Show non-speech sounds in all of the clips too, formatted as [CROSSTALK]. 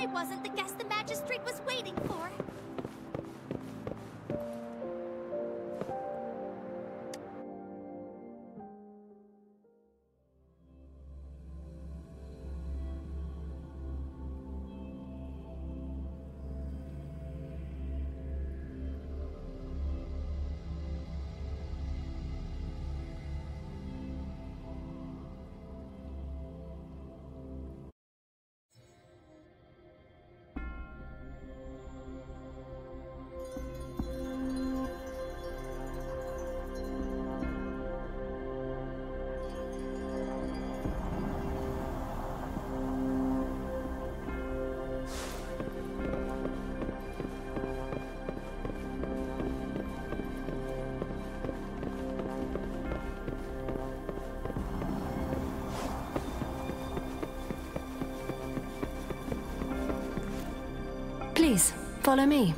I wasn't the guest the magistrate was waiting for. Please, follow me.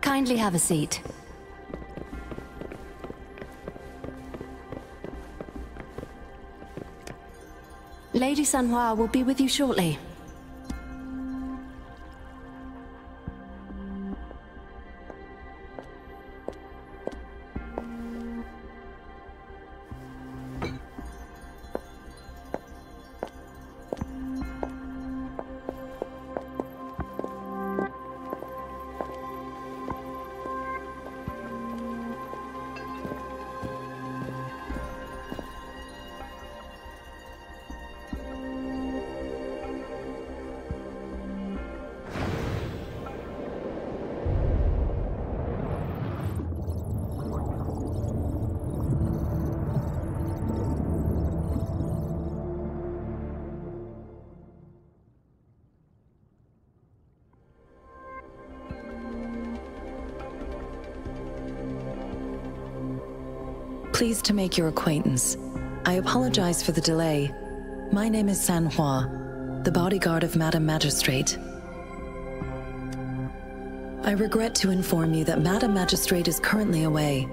Kindly have a seat. Lady Sanhua will be with you shortly. Pleased to make your acquaintance. I apologize for the delay. My name is San Sanhua, the bodyguard of Madam Magistrate. I regret to inform you that Madam Magistrate is currently away.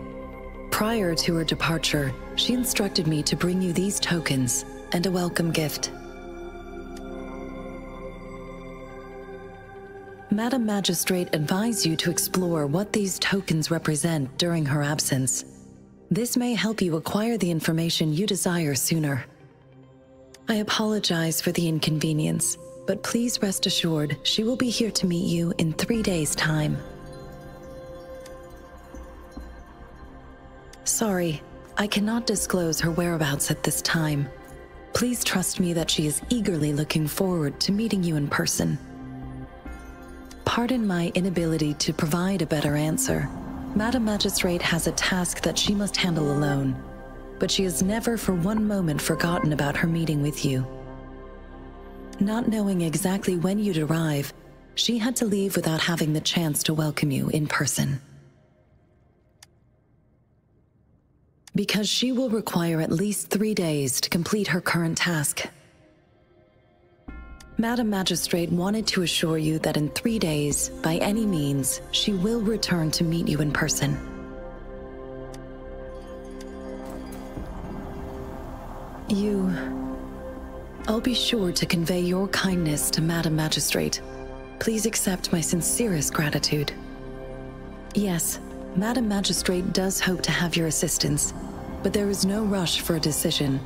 Prior to her departure, she instructed me to bring you these tokens and a welcome gift. Madam Magistrate advised you to explore what these tokens represent during her absence. This may help you acquire the information you desire sooner. I apologize for the inconvenience, but please rest assured she will be here to meet you in three days' time. Sorry, I cannot disclose her whereabouts at this time. Please trust me that she is eagerly looking forward to meeting you in person. Pardon my inability to provide a better answer. Madam Magistrate has a task that she must handle alone, but she has never for one moment forgotten about her meeting with you. Not knowing exactly when you'd arrive, she had to leave without having the chance to welcome you in person. Because she will require at least three days to complete her current task. Madam Magistrate wanted to assure you that in three days, by any means, she will return to meet you in person. You... I'll be sure to convey your kindness to Madam Magistrate. Please accept my sincerest gratitude. Yes, Madam Magistrate does hope to have your assistance, but there is no rush for a decision.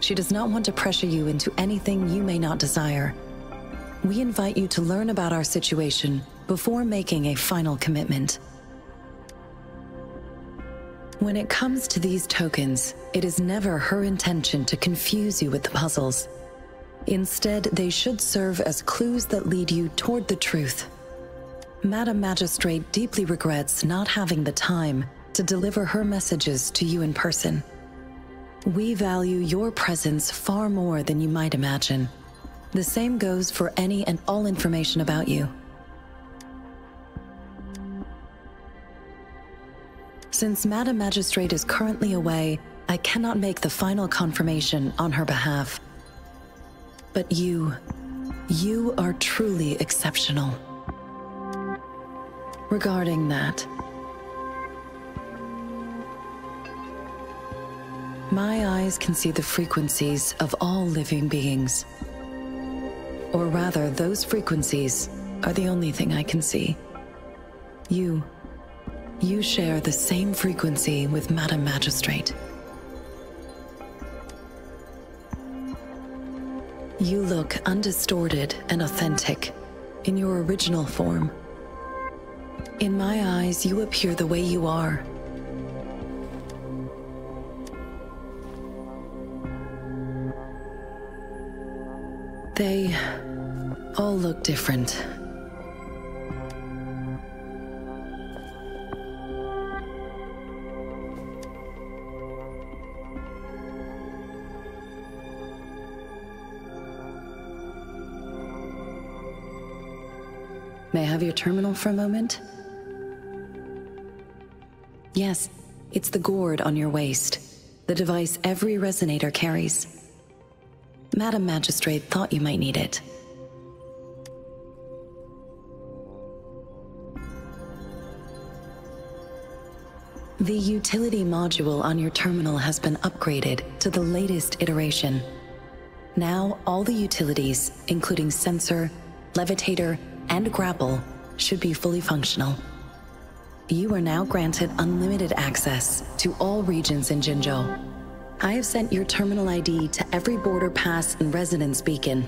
She does not want to pressure you into anything you may not desire. We invite you to learn about our situation before making a final commitment. When it comes to these tokens, it is never her intention to confuse you with the puzzles. Instead, they should serve as clues that lead you toward the truth. Madam Magistrate deeply regrets not having the time to deliver her messages to you in person. We value your presence far more than you might imagine. The same goes for any and all information about you. Since Madam Magistrate is currently away, I cannot make the final confirmation on her behalf. But you, you are truly exceptional. Regarding that, my eyes can see the frequencies of all living beings. Or rather, those frequencies are the only thing I can see. You, you share the same frequency with Madam Magistrate. You look undistorted and authentic in your original form. In my eyes, you appear the way you are. They all look different. May I have your terminal for a moment? Yes, it's the gourd on your waist, the device every resonator carries. Madam Magistrate thought you might need it. The utility module on your terminal has been upgraded to the latest iteration. Now, all the utilities, including sensor, levitator, and grapple, should be fully functional. You are now granted unlimited access to all regions in Jinzhou. I have sent your terminal ID to every border pass and residence beacon.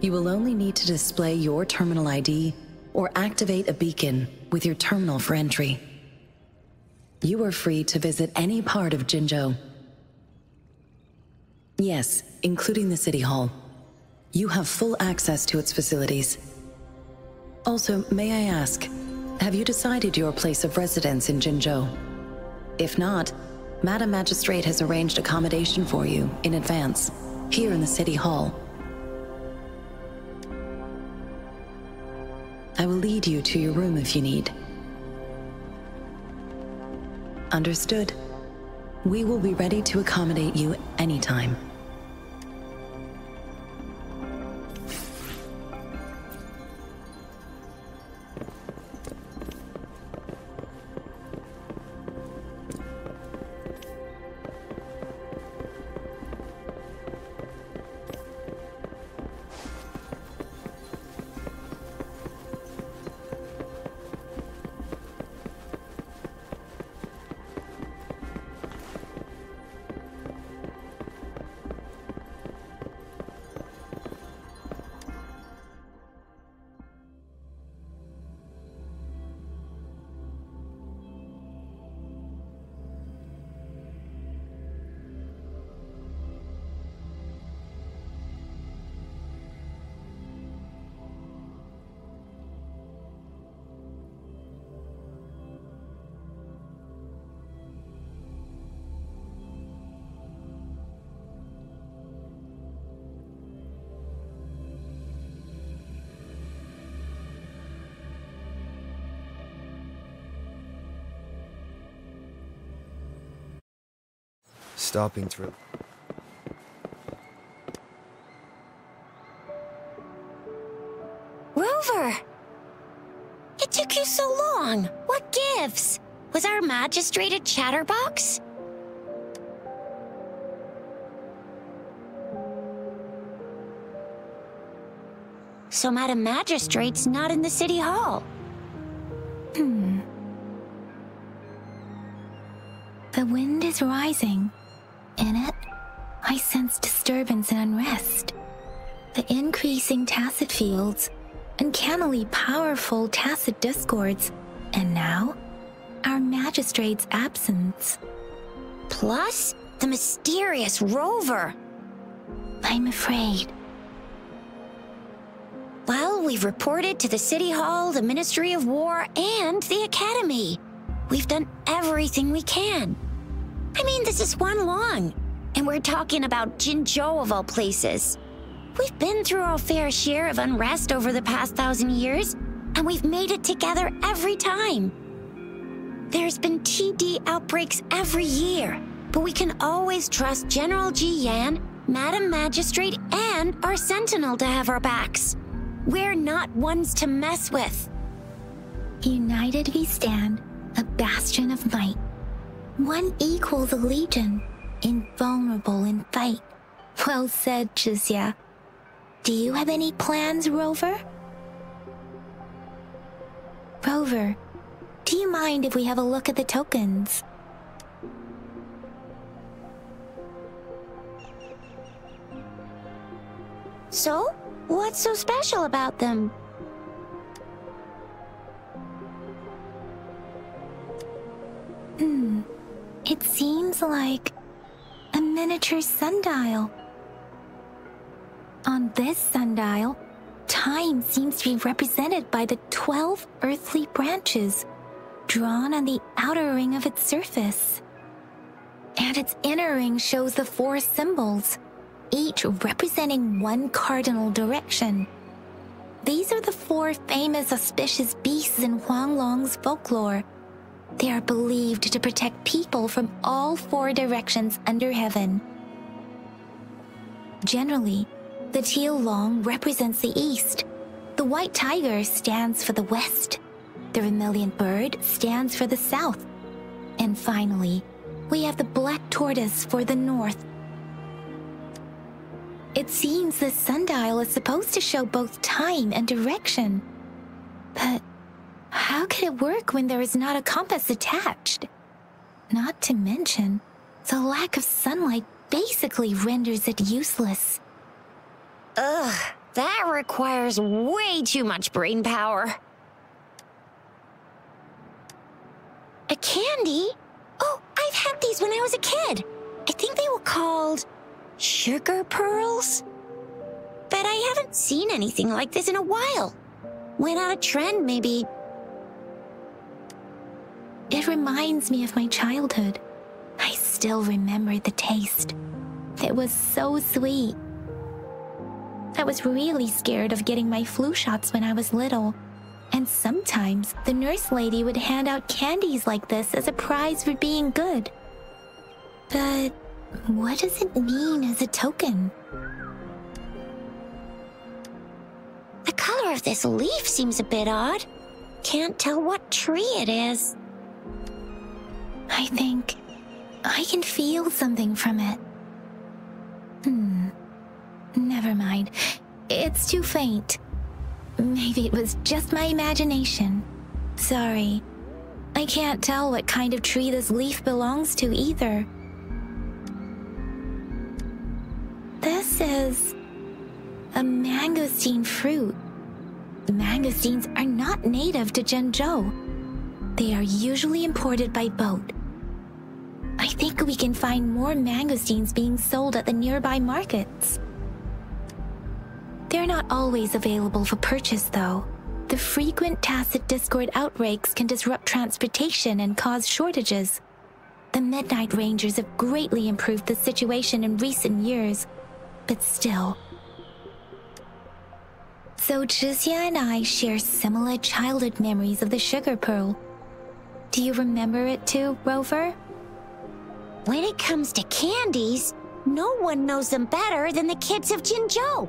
You will only need to display your terminal ID or activate a beacon with your terminal for entry. You are free to visit any part of Jinzhou. Yes, including the City Hall. You have full access to its facilities. Also, may I ask, have you decided your place of residence in Jinzhou? If not, Madam Magistrate has arranged accommodation for you in advance, here in the City Hall. I will lead you to your room if you need. Understood. We will be ready to accommodate you anytime. Stopping through. Rover! It took you so long. What gives? Was our magistrate a chatterbox? So Madam Magistrate's not in the City Hall. Hmm. The wind is rising. I sense disturbance and unrest. The increasing tacet fields, uncannily powerful tacet discords, and now, our magistrate's absence. Plus, the mysterious rover. I'm afraid. Well, we've reported to the City Hall, the Ministry of War, and the Academy. We've done everything we can. I mean, this is one long, and we're talking about Jinzhou of all places. We've been through our fair share of unrest over the past thousand years, and we've made it together every time. There's been TD outbreaks every year, but we can always trust General Jiyan Madam Magistrate, and our Sentinel to have our backs. We're not ones to mess with. United we stand, a bastion of might. One equal the Legion, invulnerable in fight. Well said, Chixia. Do you have any plans, Rover? Rover, do you mind if we have a look at the tokens? So, what's so special about them? Hmm. It seems like a miniature sundial. On this sundial, time seems to be represented by the 12 earthly branches drawn on the outer ring of its surface. And its inner ring shows the four symbols, each representing one cardinal direction. These are the four famous auspicious beasts in Huanglong's folklore. They are believed to protect people from all four directions under heaven. Generally, the teal long represents the east. The white tiger stands for the west. The vermilion bird stands for the south. And finally, we have the black tortoise for the north. It seems the sundial is supposed to show both time and direction. But how could it work when there is not a compass attached? Not to mention, the lack of sunlight basically renders it useless. Ugh, that requires way too much brain power. A candy? Oh, I've had these when I was a kid. I think they were called sugar pearls? But I haven't seen anything like this in a while. Went out of trend, maybe. It reminds me of my childhood. I still remember the taste. It was so sweet. I was really scared of getting my flu shots when I was little. And sometimes the nurse lady would hand out candies like this as a prize for being good. But what does it mean as a token? The color of this leaf seems a bit odd. Can't tell what tree it is. I think I can feel something from it. Hmm. Never mind. It's too faint. Maybe it was just my imagination. Sorry. I can't tell what kind of tree this leaf belongs to either. This is a mangosteen fruit. The mangosteens are not native to Jinzhou. They are usually imported by boat. I think we can find more mangosteens being sold at the nearby markets. They're not always available for purchase, though. The frequent tacet discord outbreaks can disrupt transportation and cause shortages. The Midnight Rangers have greatly improved the situation in recent years, but still. So Chixia and I share similar childhood memories of the Sugar Pearl. Do you remember it too, Rover? When it comes to candies, no one knows them better than the kids of Jinzhou.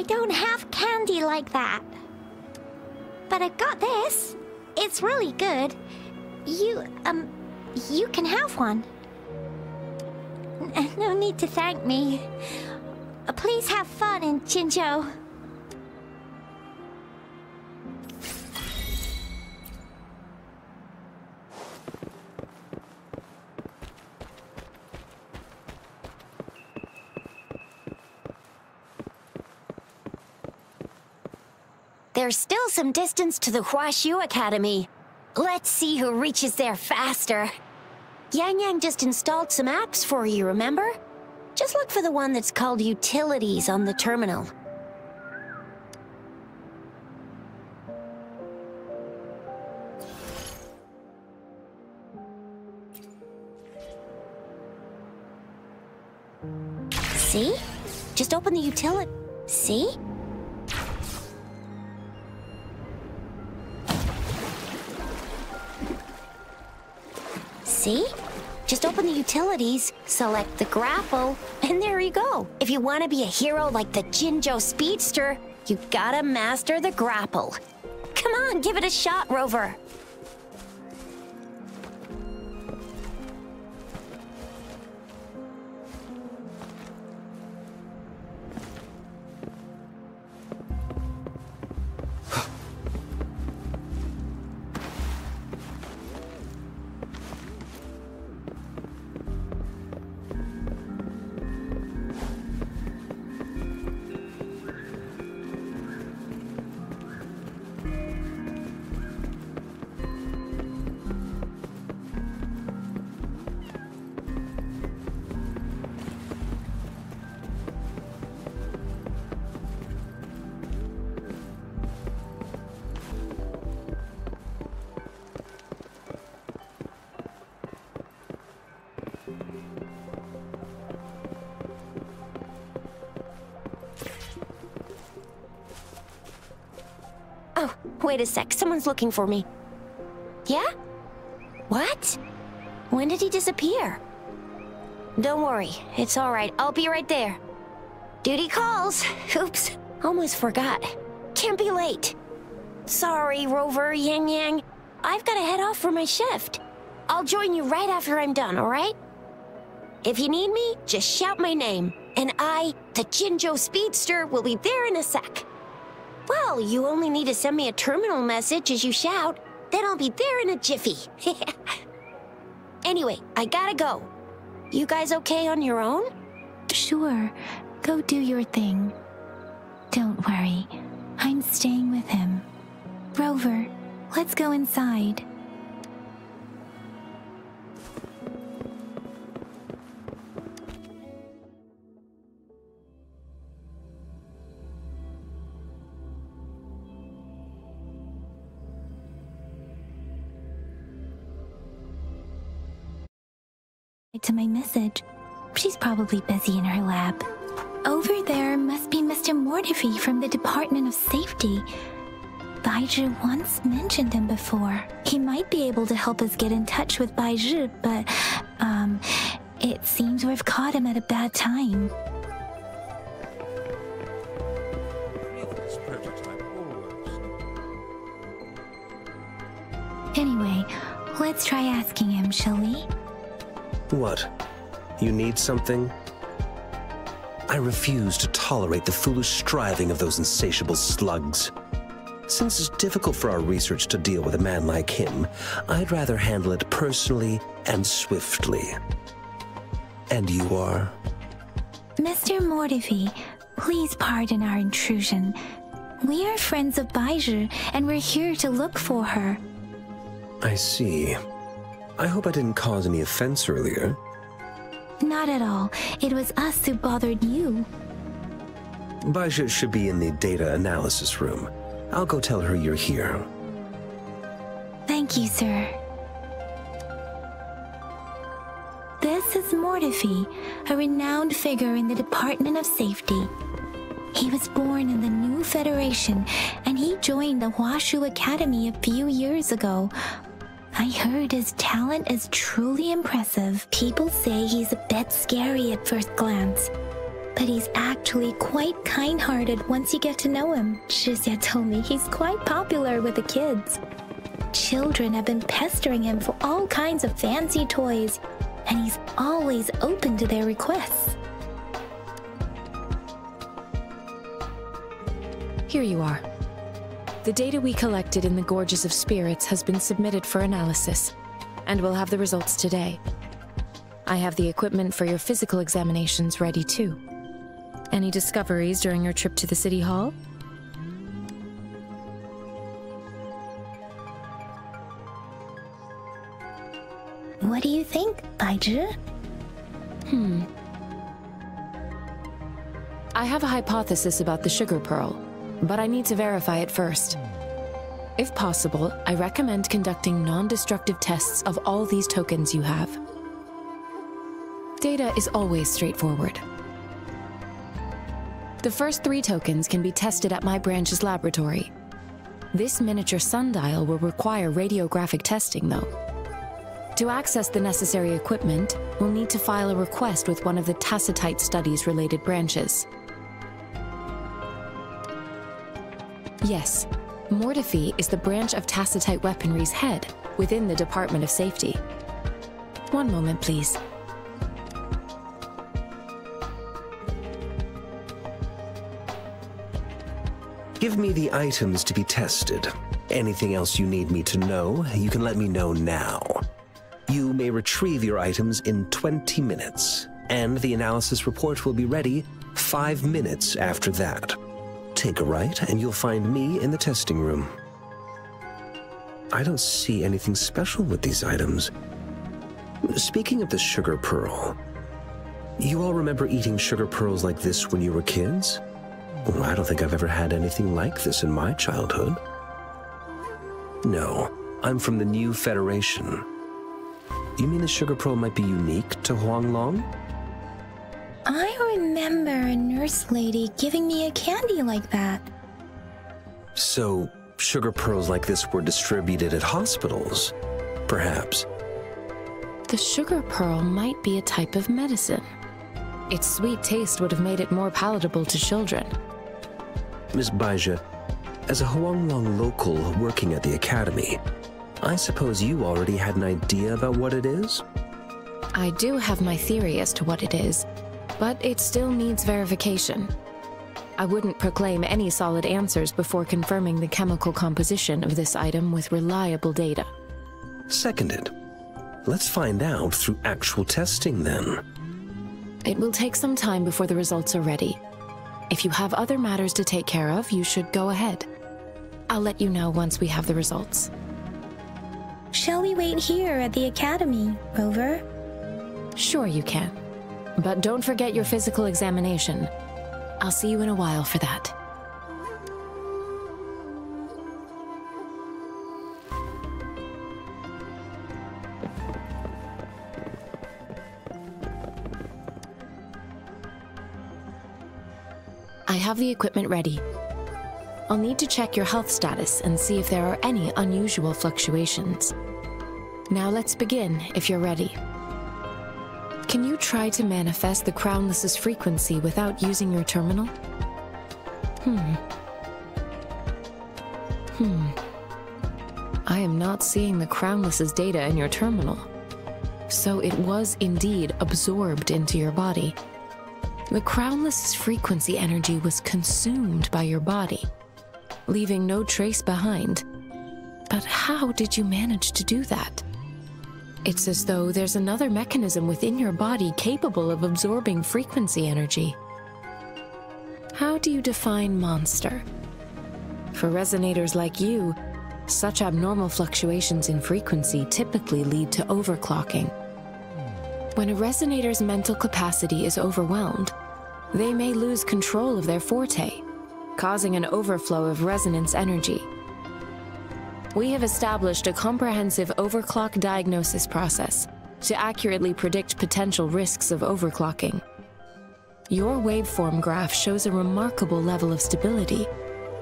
I, don't have candy like that. But I got this. It's really good. You, um, you can have one. N- [LAUGHS] No need to thank me. Please have fun in Jinzhou. There's still some distance to the Huaxu Academy. Let's see who reaches there faster. Yangyang just installed some apps for you, remember? Just look for the one that's called Utilities on the terminal. See? Just open the utility. See? See? Just open the utilities, select the grapple, and there you go. If you want to be a hero like the Jinzhou Speedster, you gotta master the grapple. Come on, give it a shot, Rover. Wait a sec. Someone's looking for me. Yeah? What? When did he disappear? Don't worry. It's all right. I'll be right there. Duty calls. [LAUGHS] Oops. Almost forgot. Can't be late. Sorry, Rover, Yangyang. I've got to head off for my shift. I'll join you right after I'm done, all right? If you need me, just shout my name. And I, the Jinzhou Speedster, will be there in a sec. Well, you only need to send me a terminal message as you shout. Then I'll be there in a jiffy. [LAUGHS] anyway, I gotta go. You guys okay on your own? Sure, go do your thing. Don't worry, I'm staying with him. Rover, let's go inside. My message. She's probably busy in her lab. Over there must be Mr. Mortefi from the Department of Safety. Baizhi once mentioned him before. He might be able to help us get in touch with Baizhi, but, um, it seems we've caught him at a bad time. Anyway, let's try asking him, shall we? What? You need something? I refuse to tolerate the foolish striving of those insatiable slugs. Since it's difficult for our research to deal with a man like him, I'd rather handle it personally and swiftly. And you are? Mr. Mortefi, please pardon our intrusion. We are friends of Baizhi, and we're here to look for her. I see. I hope I didn't cause any offense earlier. Not at all. It was us who bothered you. Baizhi should be in the data analysis room. I'll go tell her you're here. Thank you, sir. This is Mortefi, a renowned figure in the Department of Safety. He was born in the new Federation, and he joined the Huaxu Academy a few years ago. I heard his talent is truly impressive. People say he's a bit scary at first glance, but he's actually quite kind-hearted once you get to know him. Chixia told me he's quite popular with the kids. Children have been pestering him for all kinds of fancy toys, and he's always open to their requests. Here you are. The data we collected in the Gorges of Spirits has been submitted for analysis, and we'll have the results today. I have the equipment for your physical examinations ready too. Any discoveries during your trip to the City Hall? What do you think, Baizhi? Hmm. I have a hypothesis about the sugar pearl but I need to verify it first. If possible, I recommend conducting non-destructive tests of all these tokens you have. Data is always straightforward. The first three tokens can be tested at my branch's laboratory. This miniature sundial will require radiographic testing, though. To access the necessary equipment, we'll need to file a request with one of the Tacetite Studies related branches. Yes, Mortefi is the branch of Tacetite Weaponry's head within the Department of Safety. One moment, please. Give me the items to be tested. Anything else you need me to know, you can let me know now. You may retrieve your items in 20 minutes, and the analysis report will be ready five minutes after that. Take a right, and you'll find me in the testing room. I don't see anything special with these items. Speaking of the sugar pearl, you all remember eating sugar pearls like this when you were kids? Well, I don't think I've ever had anything like this in my childhood. No, I'm from the New Federation. You mean the sugar pearl might be unique to Huanglong? I remember a nurse lady giving me a candy like that. So, sugar pearls like this were distributed at hospitals? Perhaps. The sugar pearl might be a type of medicine. Its sweet taste would have made it more palatable to children. Miss Baizhi, as a Huanglong local working at the academy, I suppose you already had an idea about what it is? I do have my theory as to what it is, but it still needs verification. I wouldn't proclaim any solid answers before confirming the chemical composition of this item with reliable data. Seconded. Let's find out through actual testing then. It will take some time before the results are ready. If you have other matters to take care of, you should go ahead. I'll let you know once we have the results. Shall we wait here at the academy, Rover? Sure you can. But don't forget your physical examination. I'll see you in a while for that. I have the equipment ready. I'll need to check your health status and see if there are any unusual fluctuations. Now let's begin, if you're ready. Can you try to manifest the Crownless's frequency without using your terminal? Hmm. Hmm. I am not seeing the Crownless's data in your terminal. So it was indeed absorbed into your body. The Crownless's frequency energy was consumed by your body, leaving no trace behind. But how did you manage to do that? It's as though there's another mechanism within your body capable of absorbing frequency energy. How do you define monster? For resonators like you, such abnormal fluctuations in frequency typically lead to overclocking. When a resonator's mental capacity is overwhelmed, they may lose control of their forte, causing an overflow of resonance energy. We have established a comprehensive overclock diagnosis process to accurately predict potential risks of overclocking. Your waveform graph shows a remarkable level of stability,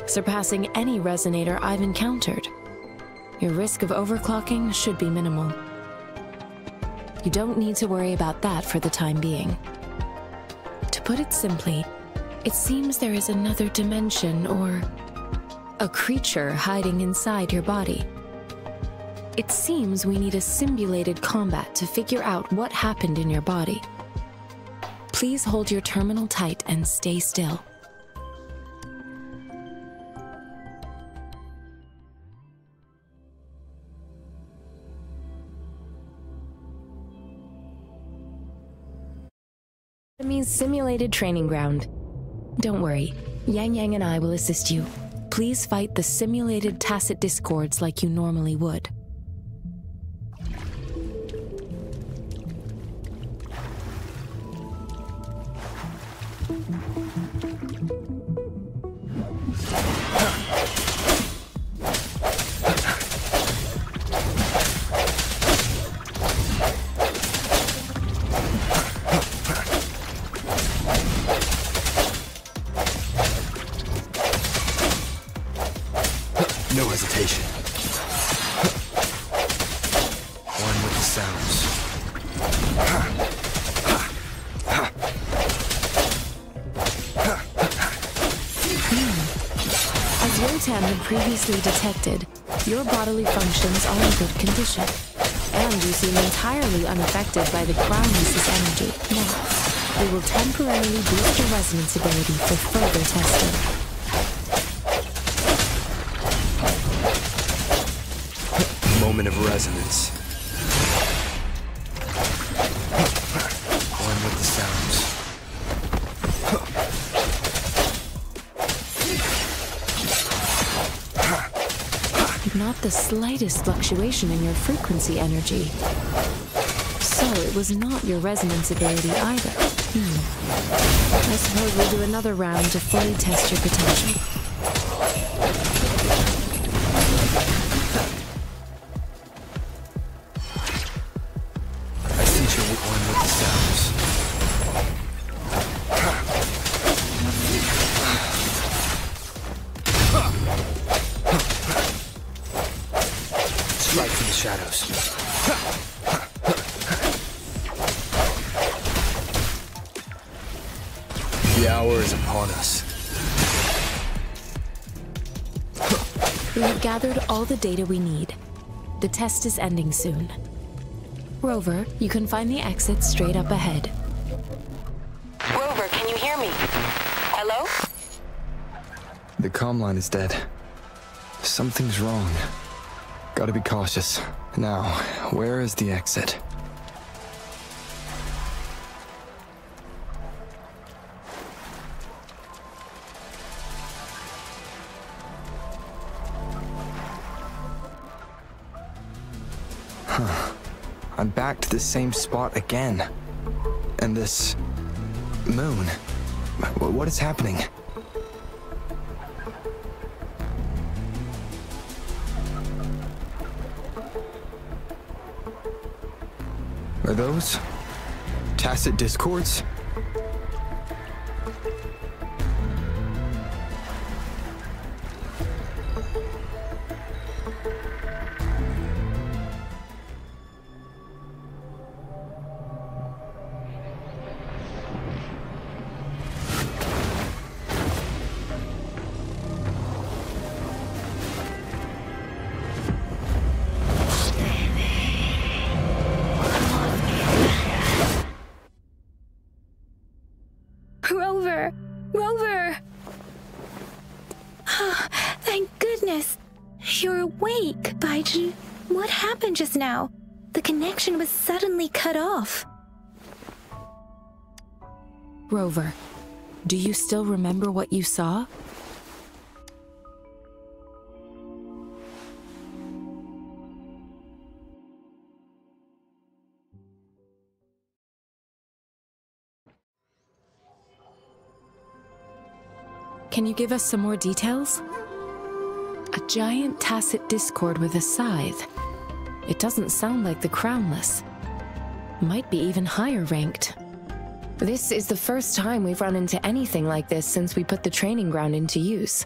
surpassing any resonator I've encountered. Your risk of overclocking should be minimal. You don't need to worry about that for the time being. To put it simply, it seems there is another dimension or a creature hiding inside your body. It seems we need a simulated combat to figure out what happened in your body. Please hold your terminal tight and stay still. Enemy's simulated training ground. Don't worry, Yangyang and I will assist you. Please fight the simulated tacet discords like you normally would. Detected, your bodily functions are in good condition, and you seem entirely unaffected by the Crownless's energy. Now, we will temporarily boost your resonance ability for further testing. Moment of resonance. The slightest fluctuation in your frequency energy. So it was not your resonance ability either. Hmm. I suppose we'll do another round to fully test your potential. Is upon us. We have gathered all the data we need. The test is ending soon. Rover, you can find the exit straight up ahead. Rover, can you hear me? Hello? The comm line is dead. Something's wrong. Gotta be cautious. Now, where is the exit? I'm back to the same spot again. And this... moon. What is happening? Are those tacet discords? Now? The connection was suddenly cut off. Rover, do you still remember what you saw? Can you give us some more details? A giant tacet discord with a scythe. It doesn't sound like the crownless. Might be even higher ranked. This is the first time we've run into anything like this since we put the training ground into use.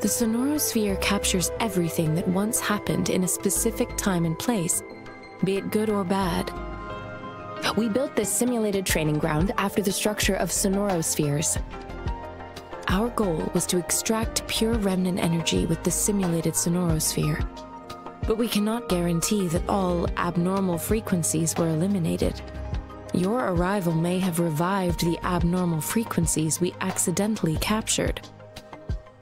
The Sonorosphere captures everything that once happened in a specific time and place, be it good or bad. We built this simulated training ground after the structure of Sonorospheres. Our goal was to extract pure remnant energy with the simulated Sonorosphere. But we cannot guarantee that all abnormal frequencies were eliminated. Your arrival may have revived the abnormal frequencies we accidentally captured.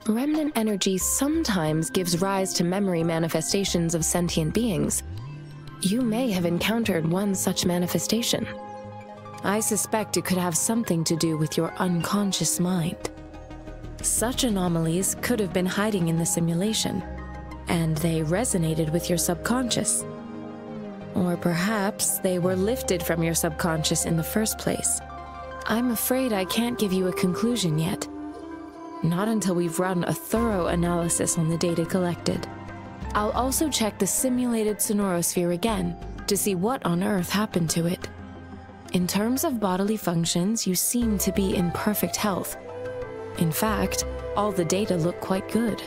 Remnant energy sometimes gives rise to memory manifestations of sentient beings. You may have encountered one such manifestation. I suspect it could have something to do with your unconscious mind. Such anomalies could have been hiding in the simulation, and they resonated with your subconscious. Or perhaps they were lifted from your subconscious in the first place. I'm afraid I can't give you a conclusion yet. Not until we've run a thorough analysis on the data collected. I'll also check the simulated sonorosphere again to see what on earth happened to it. In terms of bodily functions, you seem to be in perfect health. In fact, all the data look quite good.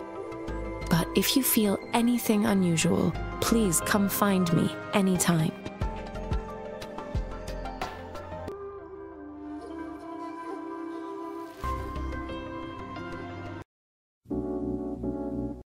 But if you feel anything unusual, please come find me anytime.